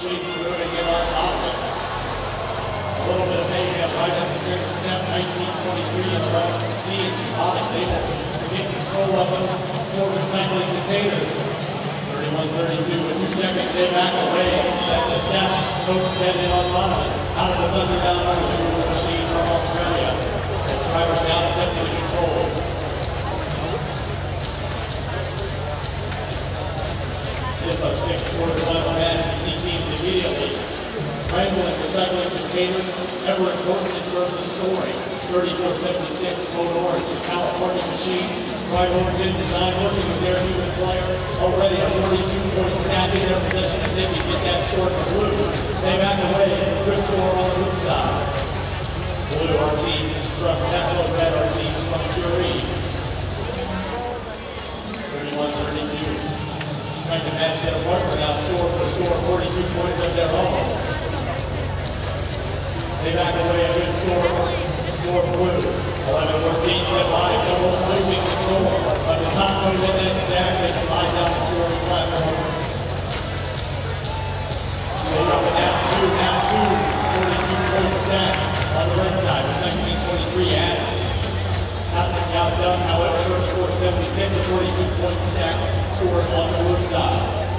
Machines moving in on top of us. A little bit of makeup right at the center step, 1923 in right team. Alex able to get control of those four recycling containers. 31-32 with two seconds, they back away. That's a step. Tote set in autonomous. Out of the thunder down under the machine from Australia. As drivers now step into control. This our sixth quarter. We see teams immediately wrangling recycling containers, ever important in terms of scoring. 3476 Code Orange, California machine. Bright Origin design working with their human player. Already a 42 point stack in their possession if they can get that score for blue. They back away, score 42 points of their own. They back away a good score for blue. 11-14 Simbotics almost losing control. But the top two in that stack, they slide down the scoring platform. They up and down two, now two 42 point stacks on the red side with 1923 added. Not to count done, however, 34-76, a 42 point stack score on the blue side.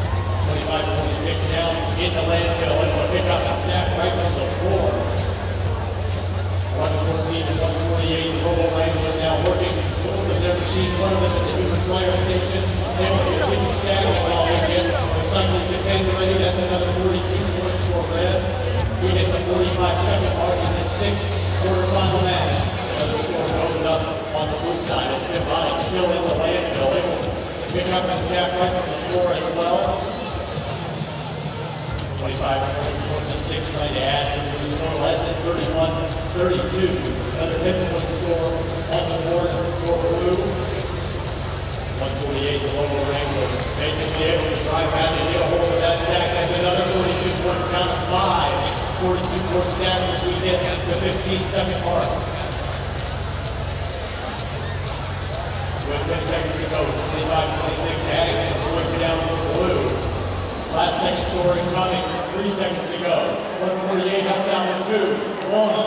Machines, one of them at the human flyer station. They will continue while they get recycling ready. That's another 42 points for red. We hit the 45 second mark in the sixth quarterfinal match. Another score goes up on the blue side as Simbotics still in the landfill. Able to pick up and stack right from the floor as well. 25 26 trying to add to the total. That's 31 32. Another 10 point score on the board for blue. 148 the local Wranglers basically able to drive around and get a hold of that stack. That's another 42 points count of five. 42 point stacks as we hit the 15 second mark. With 10 seconds to go, 25-26 adding some points down for blue. Last second scoring coming, three seconds to go. 148 comes out with two, one.